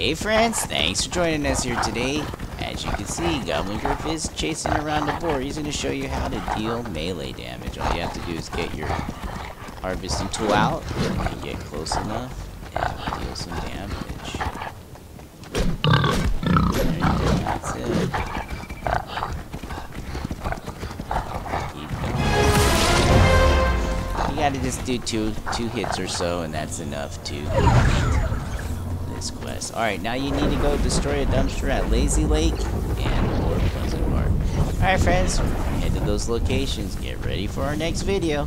Hey friends, thanks for joining us here today. As you can see, Goblin Griff is chasing around the board. He's going to show you how to deal melee damage. All you have to do is get your harvesting tool out and get close enough and deal some damage. Go, that's it. You gotta just do two two hits or so and that's enough to this quest. Alright, now you need to go destroy a dumpster at Lazy Lake and or Pleasant Park. Alright friends, head to those locations. Get ready for our next video.